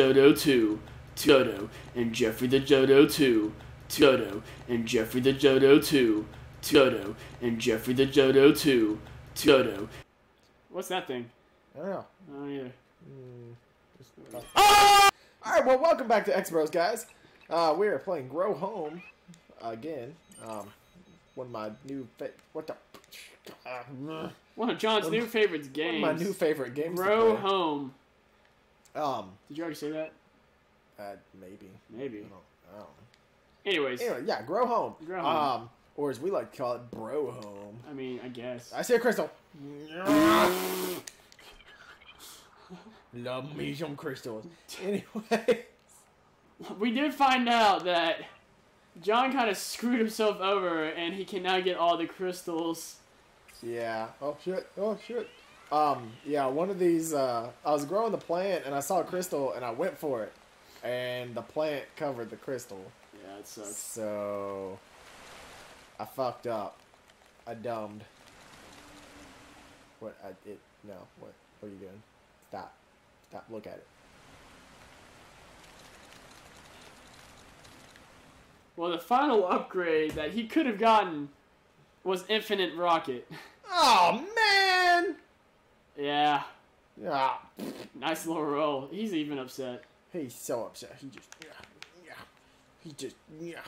Jodo 2, Toto, and Jeffrey the Jodo 2, Toto, and Jeffrey the Jodo 2, Toto, and Jeffrey the Jodo 2, Toto. What's that thing? I don't know. I don't either. All right, well, welcome back to X Bros, guys. Uh, we are playing Grow Home again. Um, one of my new fa- what the uh, One of John's One- new favorites one of my new favorite games. Grow. Home. Um, Did you already say that? uh, maybe. Maybe. I don't, I don't. Anyways, Anyway, yeah, Grow Home. Grow Home. Um, or as we like to call it, Bro Home. I mean, I guess. I see a crystal. Love me some crystals. Anyway, We did find out that John kind of screwed himself over, and he can now get all the crystals. yeah. Oh shit. Oh shit. Um, yeah, one of these. Uh, I was growing the plant and I saw a crystal and I went for it, and the plant covered the crystal. Yeah, it sucks. So I fucked up. I dumbed. What? I it no. What? What are you doing? Stop. Stop. Look at it. Well, the final upgrade that he could have gotten was Infinite Rocket. Oh man. Yeah, Yeah. nice little roll. He's even upset. He's so upset. He just yeah. Yeah. He just yeah.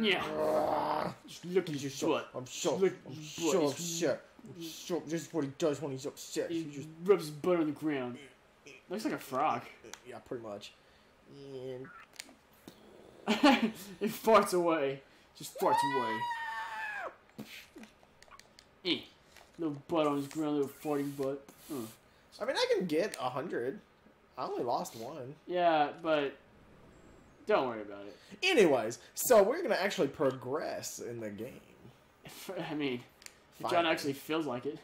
Yeah. Ah. Just look at your just so, butt. I'm so, Look I'm so upset. I'm so, this is what he does when he's upset. He He just, rubs his butt on the ground. Looks like a frog. yeah, pretty much. And it farts away. Just farts away. Eh. Little butt on his ground, little farting butt. Uh. I mean, I can get a hundred. I only lost one. Yeah, but don't worry about it. Anyways, so we're gonna actually progress in the game, I mean, if John actually feels like it.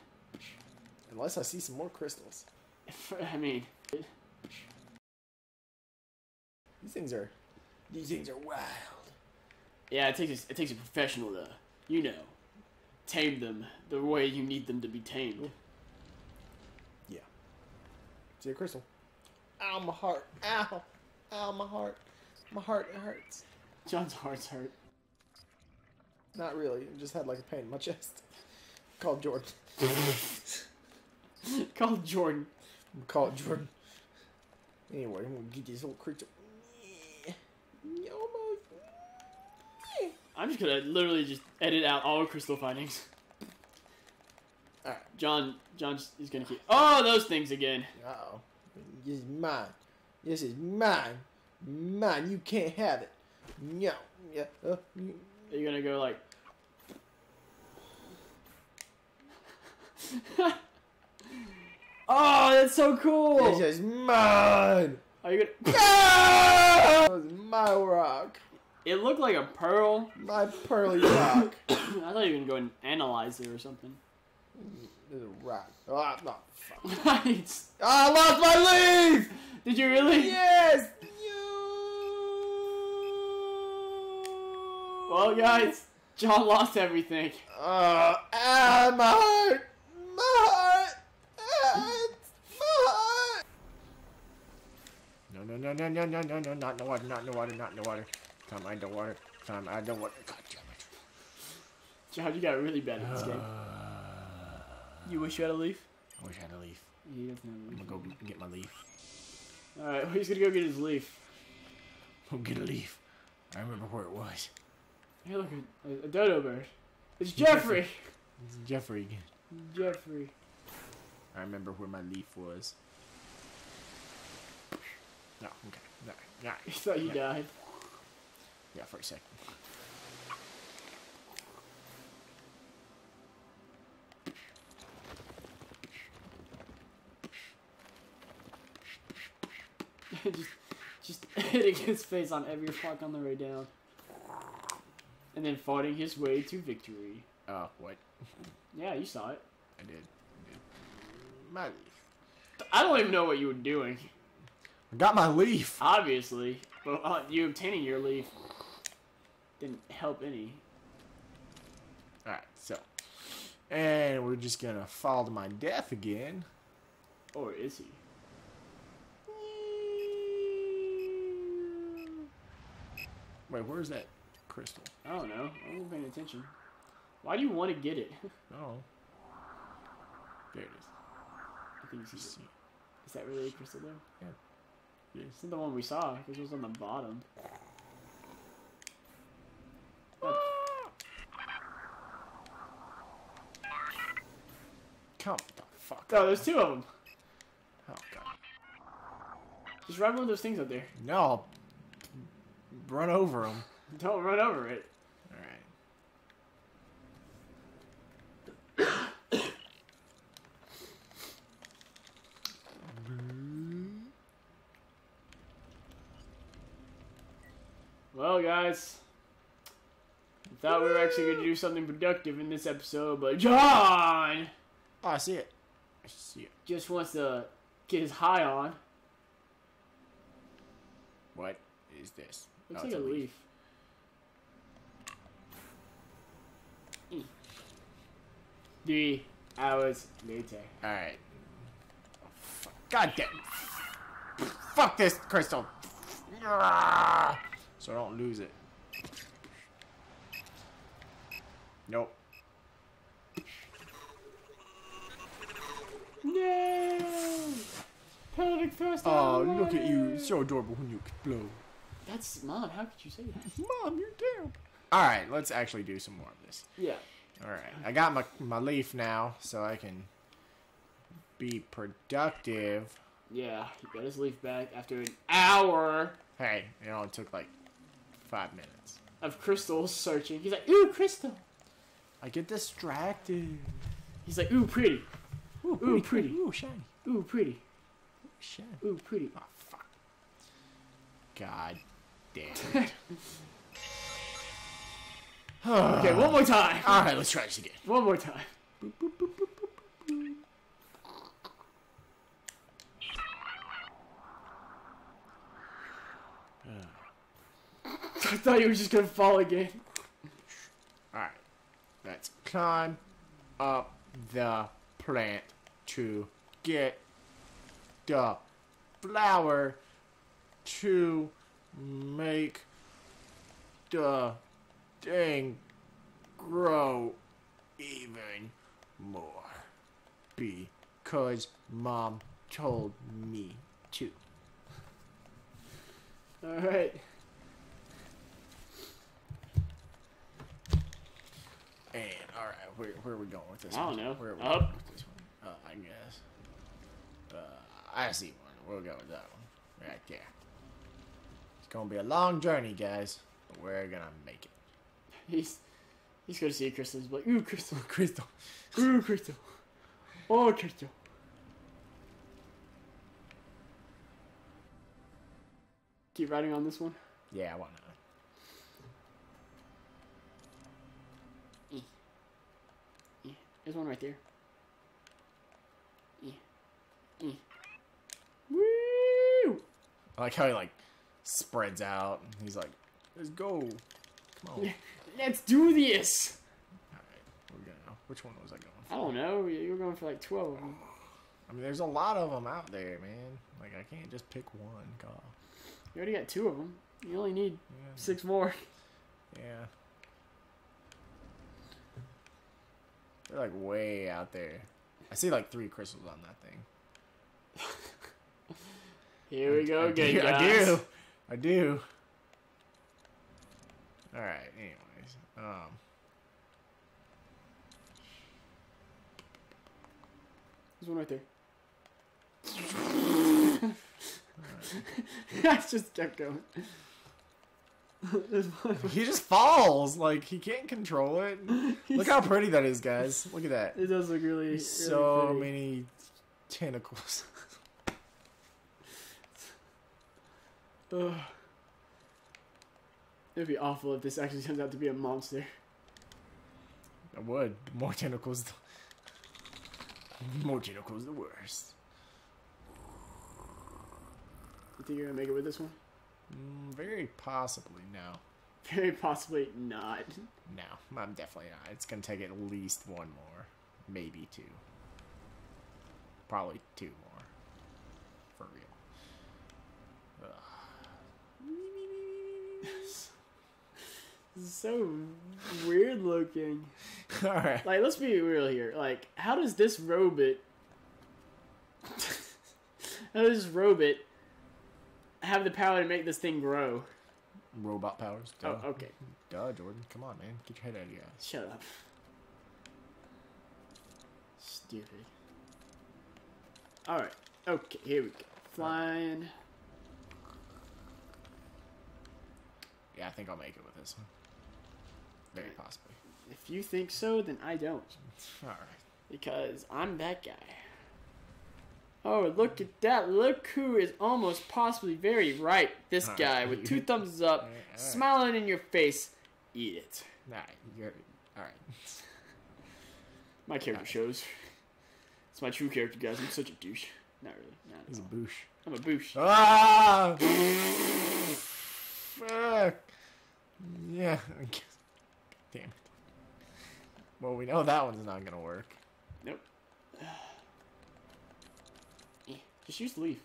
unless I see some more crystals. I mean, These things are, these things are wild. yeah, it takes a, it takes a professional to, you know, tame them the way you need them to be tamed. Yeah. See a crystal? Ow, my heart! Ow! Ow, my heart! My heart it hurts. John's heart's hurt. Not really. I just had like a pain in my chest. Called Jordan. Call Jordan. Call Jordan. Anyway, I'm gonna get this little creature. Almost. I'm just gonna literally just edit out all crystal findings. Alright. John, John is gonna keep. Oh, those things again. Uh oh. This is mine. This is mine. Mine. You can't have it. No. Yeah. Uh, you- Are you gonna go like? oh, that's so cool. This is mine. Are you gonna? That was my rock. It looked like a pearl. My pearly rock. I thought you were gonna go and analyze it or something. This is a rock. Ah, no. Fuck. Nice. Ah, I lost my leaf. Did you really? Yes. You... Well, guys, John lost everything. Uh, ah, my heart. My heart. Ah, my heart. No, no, no, no, no, no, no, no, not in the water, not in the water, not in the water. Time I don't water. Time I don't water. God damn it. John, you got really bad at this game. You wish you had a leaf? I wish I had a leaf. He doesn't have a I'm gonna go get my leaf. Alright, well, he's gonna go get his leaf. Go get a leaf. I remember where it was. Hey, look, a, a dodo bird. It's Jeffrey! It's Jeffrey again. Jeffrey. I remember where my leaf was. No, okay. No, yeah, He thought you yeah, died. Yeah, for a second. just, just hitting his face on every rock on the way down. And then fighting his way to victory. Oh, what? Yeah, you saw it. I did. I did. My leaf. I don't even know what you were doing, I got my leaf. obviously. But uh, you obtaining your leaf didn't help any. Alright, so. And we're just gonna fall to my death again. Or is he? Wait, where's that crystal? I don't know. I wasn't paying attention. Why do you want to get it? Oh. There it is. I think you see it. Is that really a crystal though? Yeah. Yes. It's not the one we saw, because it was on the bottom. But- Come the fuck. Oh, there's two of them. Oh god. Just run one of those things up there. No. I'll Run over them. Don't run over it. All right. Well, guys, I thought we were actually going to do something productive in this episode, but John Oh, I see it. I see it. just wants to get his high on. What is this? Looks Oh, like a leaf. Mm. Three hours later. All right. Oh. God damn. Fuck this crystal. So I don't lose it. Nope. No! Pelvic thrust. Oh, look at you. So adorable when you explode. That's mom. How could you say that? Mom, you're terrible. All right, let's actually do some more of this. Yeah. All right, I got my my leaf now, so I can be productive. Yeah. He got his leaf back after an hour Hey, it only took like five minutes. of crystals searching. He's like, ooh, crystal. I get distracted. He's like, ooh, pretty. Ooh, pretty. Ooh, shiny. Ooh, pretty. Shiny. Ooh, pretty. Oh, fuck. God damn it. Okay, one more time. All right, let's try this again. One more time. I thought you were just gonna fall again. All right, let's climb up the plant to get the flower to make the thing grow even more because mom told me to. All right. And all right, where, where are we going with this? I don't know. Where are we Up. Uh, I guess. Uh, I see one. We'll go with that one right there. It's gonna be a long journey, guys, but we're gonna make it. He's he's gonna see a crystal. He's like, ooh, crystal. Crystal. Ooh, crystal. Oh, crystal. Keep riding on this one. Yeah, why not? Yeah, there's one right there. Yeah. Woo! I like how he like spreads out. He's like, "Let's go." Come on. Let's do this! All right, we're gonna. Which one was I going for? I don't know. you- You're going for like 12 of them. I mean, there's a lot of them out there, man. Like I can't just pick one. God. You already got two of them. You only need Yeah. six more. Yeah. They're like way out there. I see like three crystals on that thing. Here we go I again, do, I do. I do. All right. Anyways, um, There's one right there. I just kept going. He just falls. Like he can't control it. Look how pretty that is, guys. Look at that. It does look really, really So pretty. many tentacles. Ugh. It'd be awful if this actually turns out to be a monster. I would. More tentacles. More tentacles, the worst. You think you're gonna make it with this one? Mm, very possibly no. Very possibly not. No, I'm definitely not. It's gonna take at least one more, maybe two. Probably two more. For real. Ugh. This is so weird looking. All right. Like, let's be real here. Like, how does this robot? how does this robot have the power to make this thing grow? Robot powers. Oh, Duh. Oh, okay. Duh, Jordan. Come on, man. Get your head out of your ass. Shut up. Stupid. Alright. Okay, here we go. Flying. Yeah, I think I'll make it with this one. Very possibly. If you think so, then I don't. All right. Because I'm that guy. Oh, look at that. Look who is almost possibly very right. This Alright. guy with two thumbs up, smiling in your face. Eat it. All right. You're all right. My character shows. It's my true character, guys. I'm such a douche. Not really. Not He's a all. boosh. I'm a boosh. Ah! Fuck. Yeah. Damn it. Well, we know that one's not gonna work. Nope. Eh, Just use the leaf.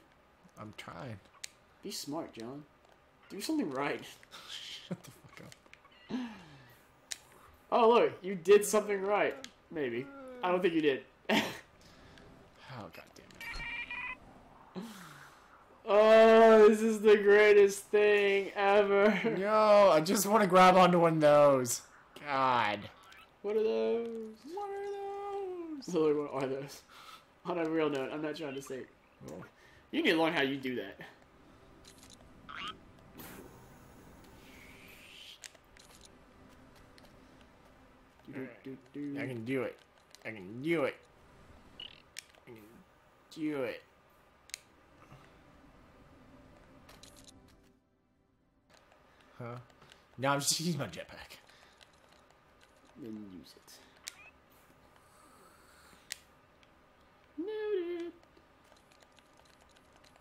I'm trying. Be smart, John. Do something right. Shut the fuck up. Oh, look, you did something right. Maybe. I don't think you did. Oh god damn it. oh, this is the greatest thing ever. No, I just want to grab onto one of those. God. What are those? What are those? Literally, what are those? On a real note, I'm not trying to say. You need to learn how you do that. I can do it. I can do it. I can do it. Huh? Now I'm just using my jetpack. Then use it. Noted.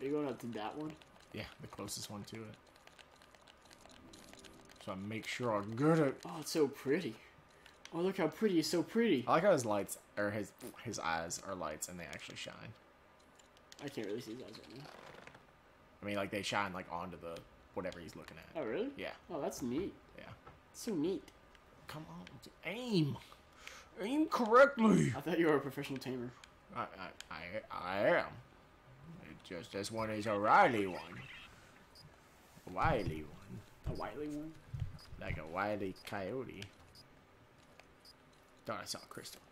Are you going up to that one? Yeah, the closest one to it. So I make sure I get it. Oh, it's so pretty. Oh, look how pretty. It's so pretty. I like how his lights or his his eyes are lights and they actually shine. I can't really see his eyes right now. I mean, like they shine like onto the whatever he's looking at. Oh, really? Yeah, Oh, that's neat. yeah. It's so neat. Come on, aim, aim correctly. I thought you were a professional tamer. I I I, I am. Just this one is a wily one. A wily one, A Whiteley one. like a wily coyote. Thought I saw a crystal.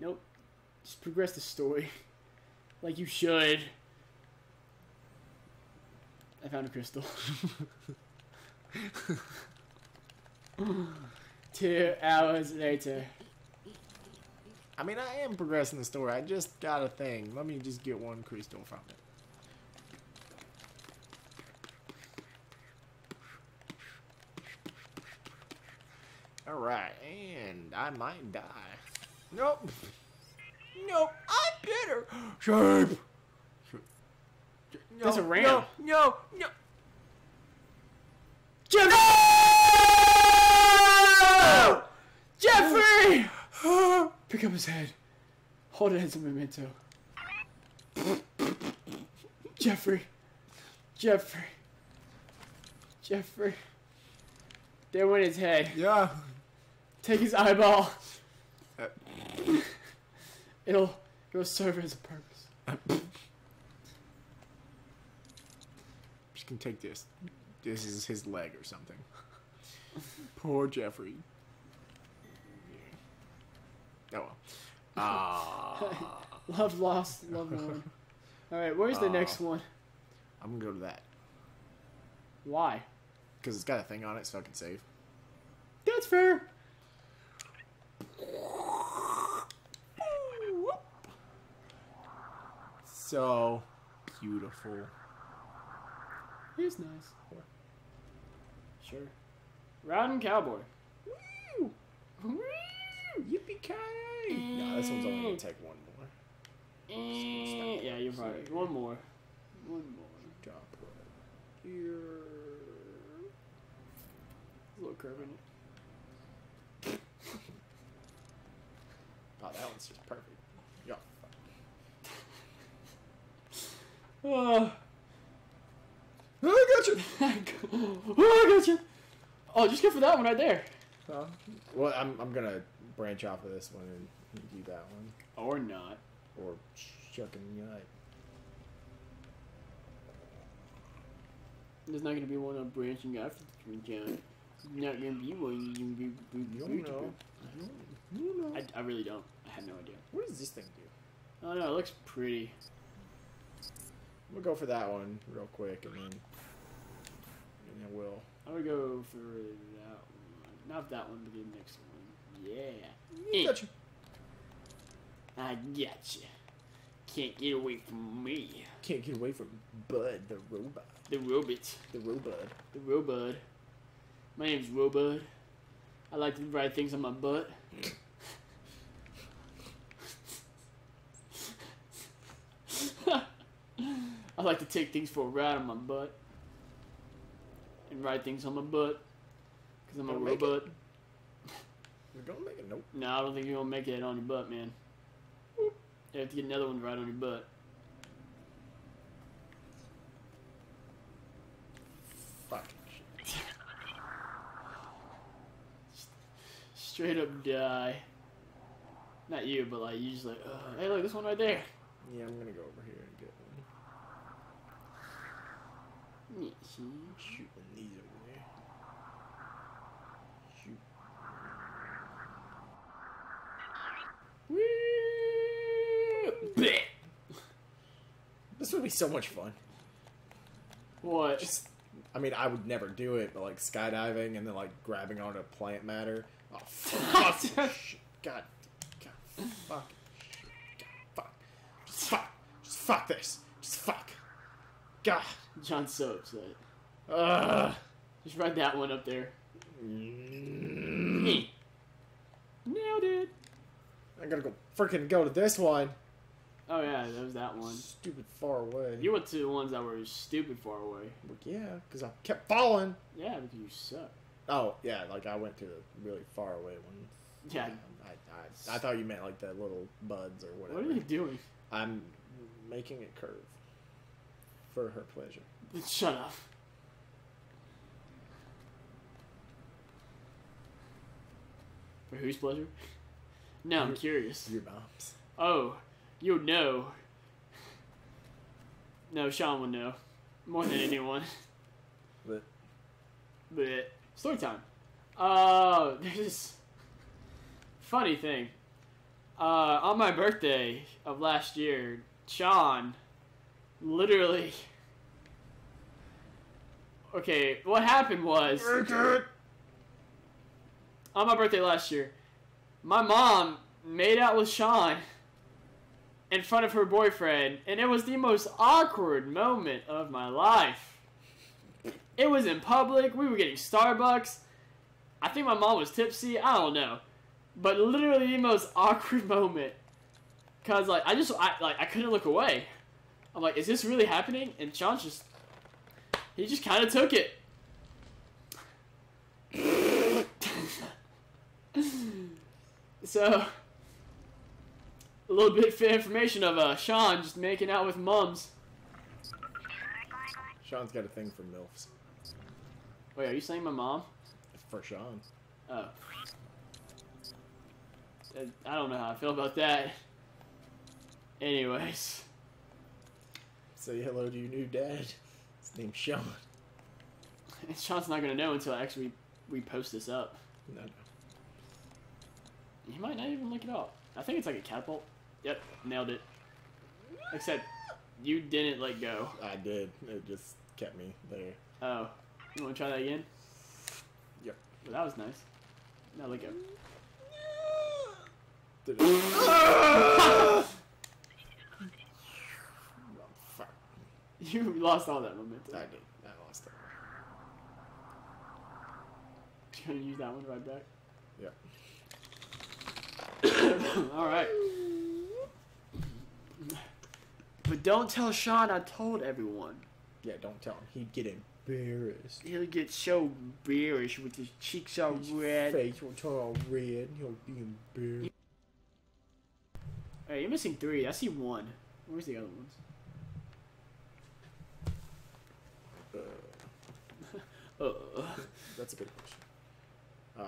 Nope. Just progress the story. like you should. I found a crystal. Two hours later. I mean, I am progressing the story. I just got a thing. Let me just get one crystal from it. Alright, and I might die. Nope. Nope, I'm better. Shape. No, There's a ram. No, no, no. Jeffrey! Jeffrey! Pick up his head. Hold it as a memento. Jeffrey. Jeffrey. Jeffrey. There went his head. Yeah. Take his eyeball. Uh. It'll it'll serve as a purpose. Just can take this. This is his leg or something. Poor Jeffrey. Oh well. Ah, Love lost, love won. Alright, where's the next one? I'm gonna go to that Why? because it's got a thing on it, so I can save. That's fair. So beautiful. He's nice. Sure. Riding cowboy. Woo! Woo! Yippee ki No, this one's only gonna take one more. Eh, Yeah, you're right. One more. One more. Drop right here. A little curve in it. Oh, that one's just perfect. Yeah. Oh, I got you. oh, I got you. Oh, just go for that one right there. Huh? Well, I'm, I'm gonna branch off of this one and do that one. Or not. Or shucking nut. There's not gonna be one on branching off the John. Not gonna be one. You can be. You don't know. You know. I, I really don't. I have no idea. What does this thing do? Oh no, it looks pretty. We'll go for that one real quick and then. And then we'll. I'm gonna go for that one. Not that one, but the next one. Yeah. got You gotcha. I gotcha. Can't get away from me. Can't get away from Bud the robot. The robot. The robot. The Robud. My name's Robud. I like to ride things on my butt. I like to take things for a ride on my butt. And ride things on my butt. Because I'm a make it. We're gonna make a note. No, I don't think you're gonna make it on your butt, man. You have to get another one right on your butt. Fuck. Straight up die. Not you, but like you just like, uh, hey, look, this one right there. Yeah, I'm gonna go over here and get one. Yeah, see? Shoot one of these over there. Shoot. Woo! Bleh. This would be so much fun. What? Just, I mean, I would never do it, but like skydiving and then like grabbing onto plant matter. Oh fuck! shit. God, God, fuck. God, fuck, just fuck, just fuck this, just fuck. God, John's so upset. Ugh. Just write that one up there. Mm. Nailed it. I gotta go freaking go to this one. Oh yeah, that was that one. Stupid far away. You went to the ones that were stupid far away. Yeah, because I kept falling. Yeah, because you suck. Oh yeah, like I went to the really far away one. Yeah. Um, I, I, I thought you meant like the little buds or whatever. What are you doing? I'm making it curve for her pleasure. Shut up. For whose pleasure? No, I'm Your- curious. Your mom's. Oh, you know. No, Sean would know. More than anyone. But But story time. Uh, there's this funny thing. Uh, on my birthday of last year, Sean literally. Okay, what happened was on my birthday last year, my mom made out with Sean in front of her boyfriend, and it was the most awkward moment of my life. It was in public. We were getting Starbucks. I think my mom was tipsy. I don't know, but literally the most awkward moment. Cause like I just I like I couldn't look away. I'm like, is this really happening? And Sean just he just kind of took it. so a little bit of information of uh, Sean just making out with mums. Sean's got a thing for milfs. Wait, are you saying my mom? For Sean. Oh. Uh, I don't know how I feel about that. Anyways. Say hello to your new dad. His name's Sean. And Sean's not gonna know until I actually we post this up. No, no. He might not even look it up. I think it's like a catapult. Yep, nailed it. Except you didn't let go. I did. It just kept me there. Oh. You wanna try that again? Yep. Well, that was nice. Now let go. Did it? oh, fuck. You lost all that momentum. I did. I lost it. You gonna use that one right back? Yep. Alright. But don't tell Sean I told everyone. Yeah, don't tell him. He'd get embarrassed. He'll get so bearish with his cheeks all His red. face will turn all red. He'll be embarrassed. Hey, you're missing three. I see one. Where's the other ones? Uh, Uh, that's That's a good question. Um,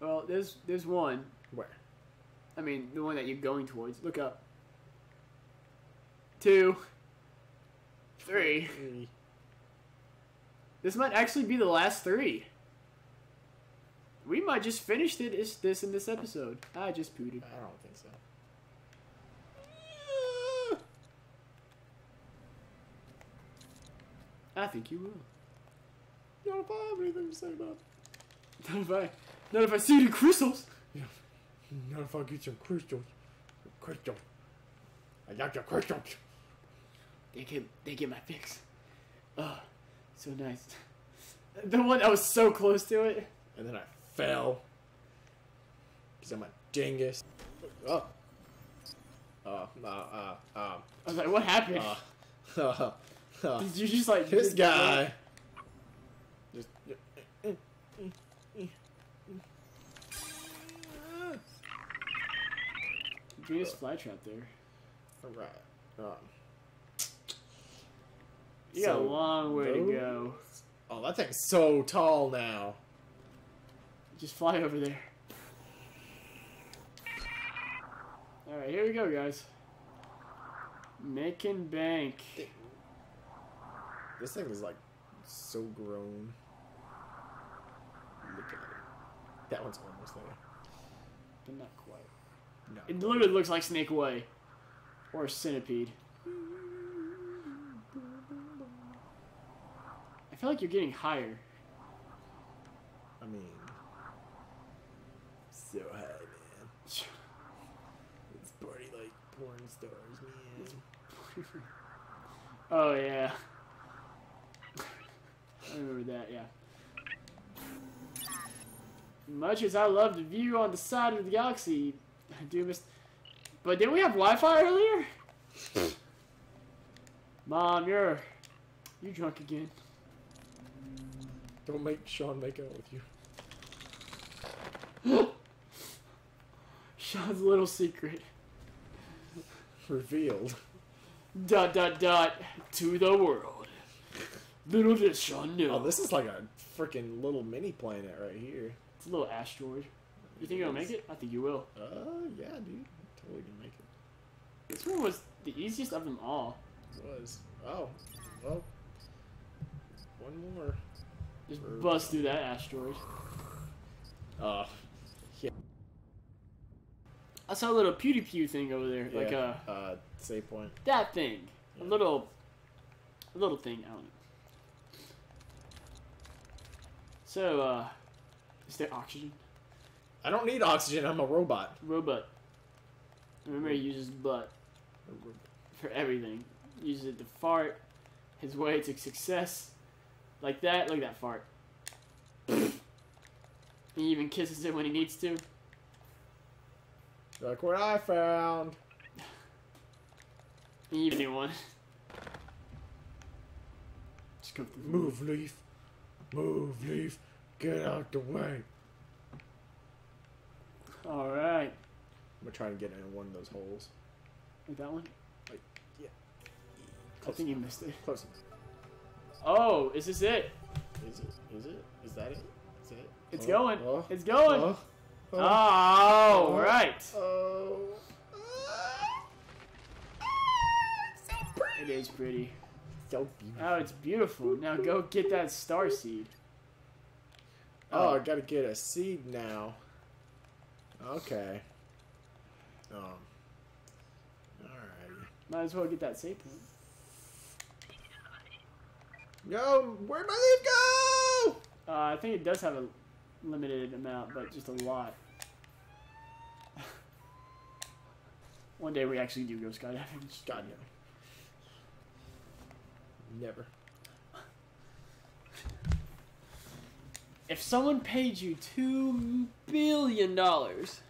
Well, there's there's one. where? I mean, the one that you're going towards. Look up. Two. Three. Three. This might actually be the last three. We might just finish it, this, this in this episode. I just pooted. I don't think so. I think you will. You don't have anything to say about Not if I, not if I see the crystals. it. Not if I get some crystals. Crystal. I got your crystals. They get, they get my fix. Oh, so nice. The one that was so close to it. And then I fell. Because I'm a dingus. Oh. Uh, uh, uh, um, I was like, what happened? uh, uh, uh, Did you just like this just- guy. Just. Venus flytrap there. Alright. Um, You got a long way to go. oh, that thing's so tall now. Just fly over there. Alright, here we go, guys. Making bank. This thing is like so grown. Look at it. That one's almost there. But not quite. No. It literally looks like Snake Way. Or a Centipede. Feel like you're getting higher. I mean, so high, man. It's party like porn stars, man. Oh, yeah. I remember that, yeah. Much as I love the view on the side of the galaxy, I do miss. But didn't we have Wi-Fi earlier? Mom, you're you drunk again. Don't make Sean make out with you. Sean's little secret. Revealed. Dot dot dot to the world. Little did Sean know. Oh, this is like a freaking little mini planet right here. It's a little asteroid. You think you'll make it? I think you will. Uh, yeah, dude. Totally gonna make it. This one was the easiest of them all. was. Oh, well. One more. Just bust through that asteroid. Uh, I saw a little pewdie pew thing over there, like a uh uh, save point. that thing, a little, a little thing. I don't know. So, uh, is there oxygen? I don't need oxygen. I'm a robot. Robot. Remember, he uses butt for everything. Uses it to fart, his way to success, like that. Look at that fart. he even kisses it when he needs to. Look what I found. He even knew one. Just come through. Move, leaf. Move, leaf. Get out the way. All right. I'm gonna try and get in one of those holes. Like that one. Like, yeah. I think you missed it. Close. Oh, is this it? Is it? Is it? Is that it? Is it? It's Oh, going. Oh, It's going. oh, oh, Oh, right. oh. It is pretty. So beautiful. Oh, it's beautiful. Now go get that star seed. Oh, I gotta get a seed now. Okay. Um. Alright. Might as well get that save point. Yo, where'd my leaf go? Uh, I think it does have a limited amount, but just a lot. One day we actually do go skydiving. God no. Never. If someone paid you two billion dollars,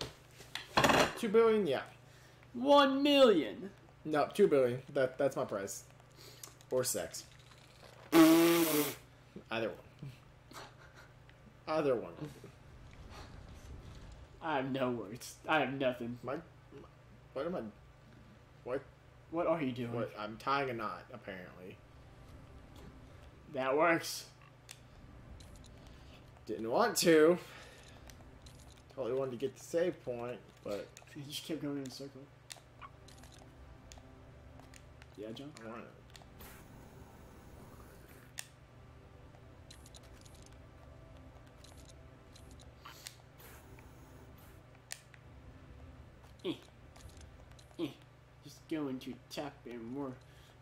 Two billion? Yeah. one million, No, two billion. That that's my price. Or sex. Either one. Either one. I have no words. I have nothing. My, what am I? What? What are you doing? What? I'm tying a knot. Apparently. That works. Didn't want to. Totally wanted to get the save point, but You just kept going in a circle. Yeah, John? I want it. Just going to tap and we're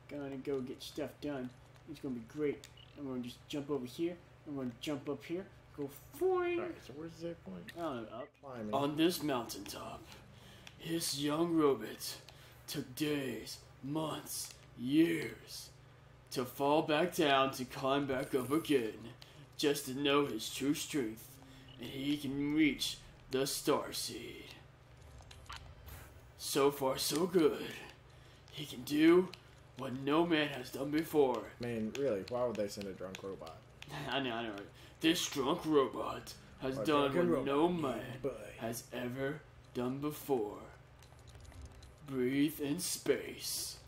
gonna go get stuff done. It's gonna be great. I'm gonna just jump over here. I'm gonna jump up here. Go flying. Alright, so where's the point? I don't know, up. Climbing. On this mountaintop, his young robot took days, months, years to fall back down to climb back up again, just to know his true strength, and he can reach the star seed. So far, so good. He can do what no man has done before. I mean, really, why would they send a drunk robot? I know, I know. This drunk robot has A done what no man has ever done before. Breathe in space.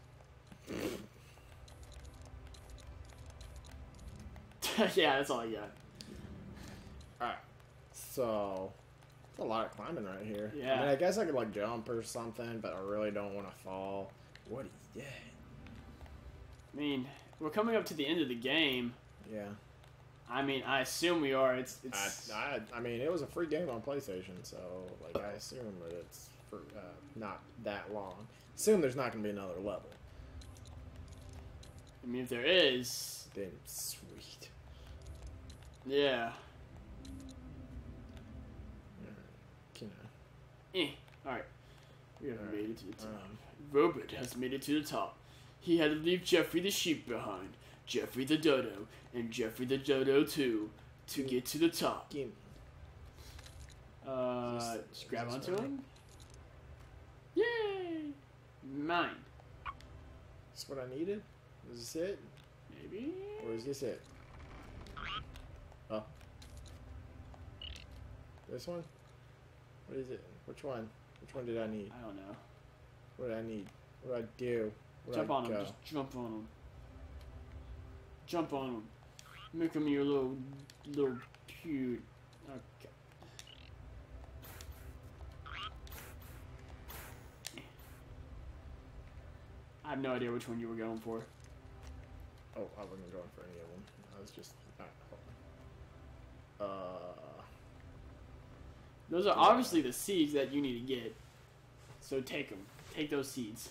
yeah, that's all I got. Alright. So, it's a lot of climbing right here. Yeah. I mean, I guess I could, like, jump or something, but I really don't want to fall. What is that? I mean, we're coming up to the end of the game. Yeah. I mean, I assume we are. It's it's. I, I, I mean, it was a free game on PlayStation, so, like, I assume that it's for uh, not that long. Assume there's not going to be another level. I mean, if there is, Then, sweet. yeah. You know. Eh. All right. We have Alright, made it to the top. um, Robert has made it to the top. He had to leave Jeffrey the sheep behind, Jeffrey the dodo, and Jeffrey the dodo too, to get to the top. Uh, Is this- just grab onto him. Yay! Mine. Is what I needed? Is this it? Maybe. Or is this it? Oh. This one? What is it? Which one? Which one did I need? I don't know. What do I need? What do I do? Where jump I on him. Just jump on him. Jump on him. Make him your little, little cute. Okay. I have no idea which one you were going for. Oh, I wasn't going for any of them. I was just. Alright, hold on. Uh. Those are obviously the seeds that you need to get. So take them. Take those seeds.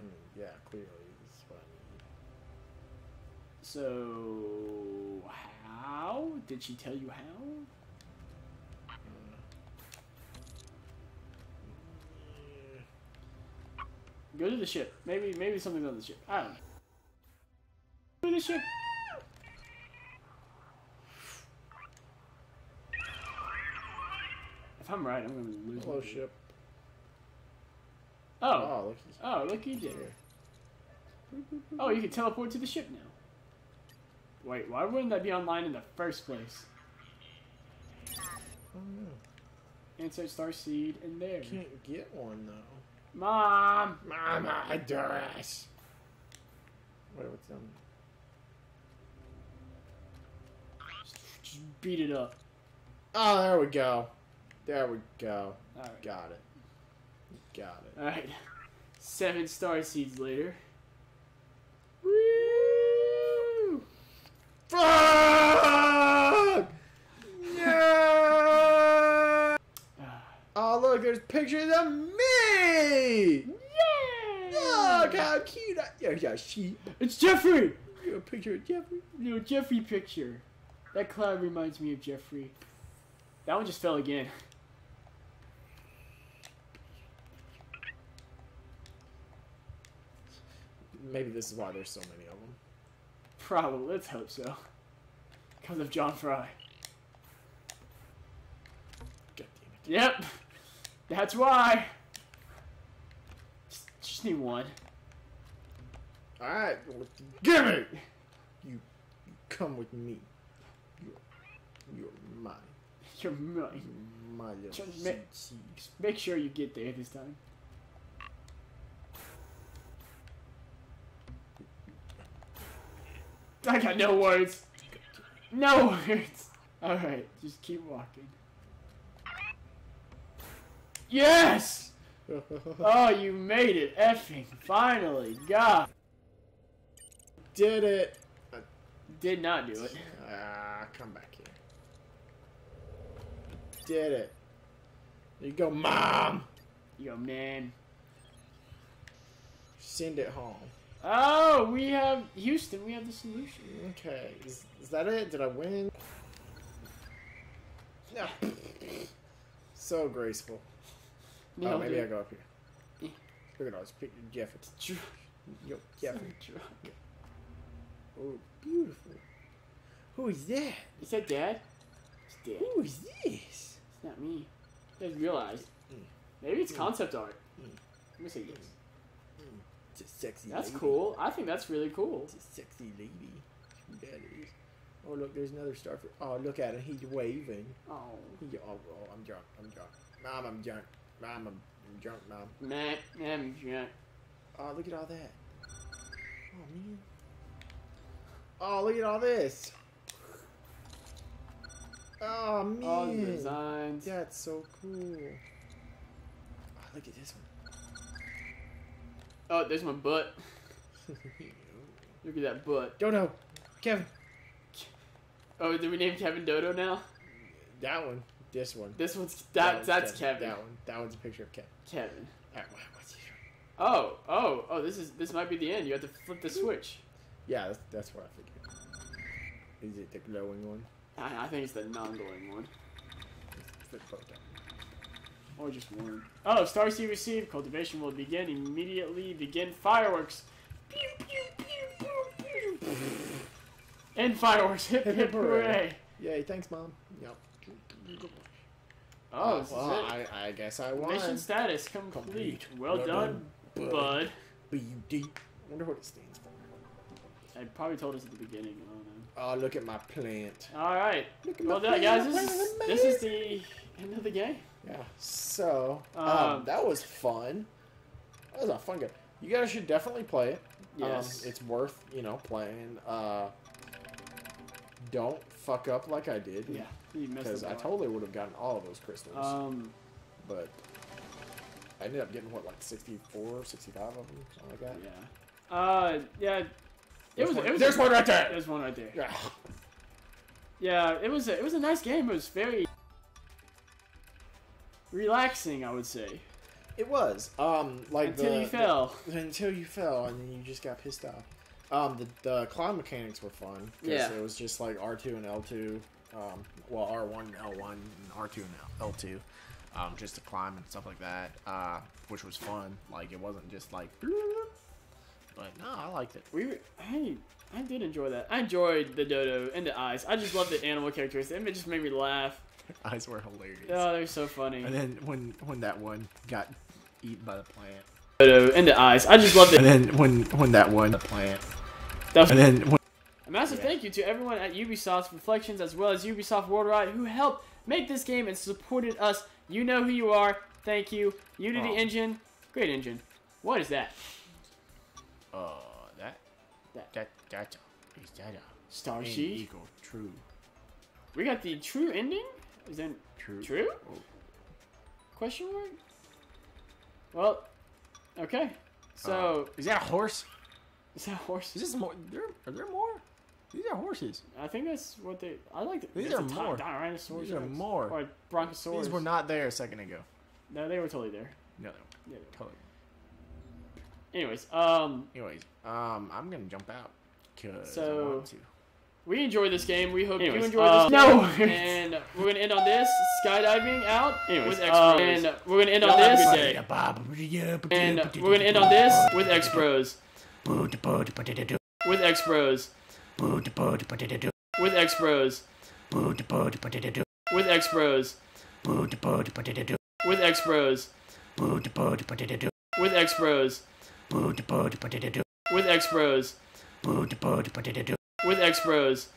I mean, yeah, clearly this is what I need. So how did she tell you how? Uh, Go to the ship. Maybe maybe something's on the ship. I don't know. Go to the ship. If I'm right, I'm gonna lose. Hello, my- ship. Oh. Oh, look, Oh, look you did. Oh, you can teleport to the ship now. Wait, why wouldn't that be online in the first place? Oh, no. Insert star seed in there. Can't get one, though. Mom! Mama, Doris. Wait, what's um? Just beat it up. Oh, there we go. There we go. Alright. Got it. Got it. Alright. Seven star seeds later. Woo! Fuck! Yeah! Ah. Oh, look, there's pictures of me! Yay! Look how cute I Yeah, yeah, she. It's Jeffrey! You a picture of Jeffrey? No, Jeffrey picture. That cloud reminds me of Jeffrey. That one just fell again. Maybe this is why there's so many of them. Probably. Let's hope so. Because of John Fry. God damn it. Yep. That's why. Just, just need one. Alright, give it! You, you come with me. You're, you're mine. You're mine. You're my little. Make sure you get there this time. I got no words. No words. Alright, just keep walking. Yes! Oh, you made it. Effing. Finally. God. Did it. Did not do it. Ah, come back here. Did it. There you go, mom. You go, man. Send it home. Oh, we have Houston. We have the solution. Okay, is, is that it? Did I win? Yeah. So graceful. Oh, maybe it. I go up here. Yeah. Look at all this picture, Jeff. It's Dr- yo, so Jeff. drunk. Oh, beautiful. Who is that? Is that Dad? It's Dad. Who is this? It's not me. You guys realize? Mm. Maybe it's Mm. concept art. Mm. Let me say yes. It's a sexy. That's lady. cool. I think that's really cool. It's a sexy lady. That is? Oh look, there's another starfish. Oh look at him, he's waving. Oh, He, oh, oh, I'm drunk. I'm drunk. Mom, I'm drunk. Mom, I'm, I'm drunk. Mom. man, man, yeah. Oh, look at all that. Oh man. Oh, look at all this. Oh man. All the designs. That's so cool. Oh, look at this Oh, there's my butt. Look at that butt. Dodo, Kevin. Oh, did we name Kevin Dodo now? That one. This one. This one's That that. one's that's Kevin. That one. That one's a picture of Kevin. Kevin. All right, what's this Oh, oh, oh! This is this might be the end. You have to flip the switch. Yeah, that's, that's what I figured. Is it the glowing one? I, I think it's the non-glowing one, Flip both up. Or just one. Oh, star seed received. Cultivation will begin immediately. Begin fireworks. Pew, pew, pew, pew, pew. And fireworks. Hip Hip, hip hooray. Yay, thanks, mom. Yep. Oh, well. I, I guess I won. Mission status complete. Complete. Well Well done, done, bud. B-U-D. wonder what it stands for. I probably told us at the beginning. Oh, look at my plant. All right. Look at Well done, guys. This is this is the end of the game. Yeah. So, um, Um, that was fun. That was a fun game. You guys should definitely play it. Yes. Um, it's worth, you know, playing. Uh, don't fuck up like I did. yeah. Because I a totally would have gotten all of those crystals. Um. but I ended up getting, what, like 64, 65 of them? Something like that? Yeah. Uh. Yeah. It There's was. one- It was. there's one right there! There's one right there. Yeah. Yeah. It was. A, it was a nice game. It was very relaxing. I would say. It was. Um, like Until the, you fell. the- until you fell, and then you just got pissed off. Um, the, the climb mechanics were fun. Yeah. It was just like R2 and L2. Um, well, R1 and L1 and R2 and L- L2. Um, just to climb and stuff like that. Uh, which was fun. Like, it wasn't just like. But no, I liked it. We. were- I. I did enjoy that. I enjoyed the dodo and the eyes. I just love the animal characters. It just made me laugh. Eyes were hilarious. Oh, they're so funny. And then when when that one got eaten by the plant. Dodo and the eyes. I just love it. And then when when that one the plant. That was And then when A massive thank you to everyone at Ubisoft Reflections as well as Ubisoft Worldwide who helped make this game and supported us. You know who you are. Thank you. Unity Oh. Engine. Great engine. What is that? uh that That. that that is that a Star N Seed? equal true We got the true ending? Is that true true? Oh. Question mark? Well, okay. So, is that a horse? is that a horse? Is this more? There, are there more? These are horses. I think that's what they. I like the. These are more. Dinosaurs. These are more. Or Brontosaurus. These were not there a second ago. No, they were totally there. No, Yeah, they were. totally. Anyways, um, Anyways, um, I'm gonna jump out because So- I want to. We enjoyed this game. We hope Anyways, you enjoyed uh, this no. and we're gonna end on this skydiving out Anyways, with X um, And we're gonna end on this. a good day. And we're gonna end on this with X Bros. With X Bros. With X Bros. With X Bros. With X Bros. With X Bros. With X Bros with X Bros.